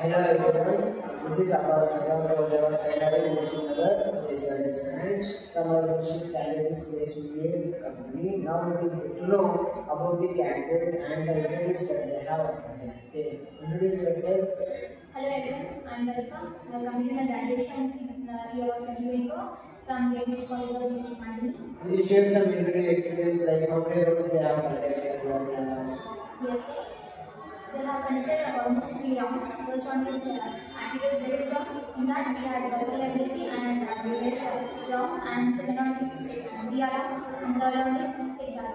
Hello everyone, this is Abbas Nazar for our Canary Nagar Business branch from our Muslim Candidates Place company. Now we will get to know about the candidate and the interviews that they have. Okay, introduce yourself. Hello everyone, I'm Velka. I completed my graduation in the year 2024 from Cambridge College of Management. You share some interview experience like how many rounds they have conducted throughout the conducted almost three rounds. First one is the attitude based round. In that we had verbal ability and language round, and second round is India round, and third round is HR.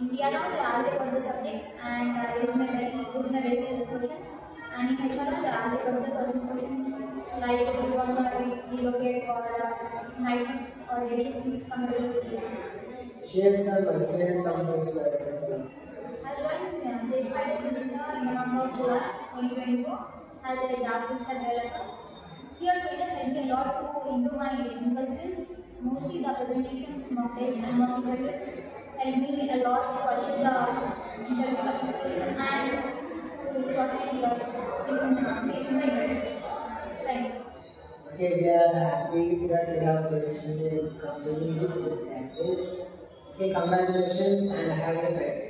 India round they ask about the subjects and uh, is my resume resume based questions. And in HR round they ask about the personal questions like if you want to relocate or uh, night shifts or day shifts is comfortable. Share some experience, some things like this. I joined uh, the Spider Engineer in the month of July 2024 as a Java developer. Here, Twitter helped a lot to improve my technical skills. Mostly the presentations, mock tests, and mock interviews helped me a lot to achieve the interview successfully and to proceed uh, in uh, facing the interviews. Thank you. Okay, we are happy that we have this new company with good package. Okay, congratulations and have a great future.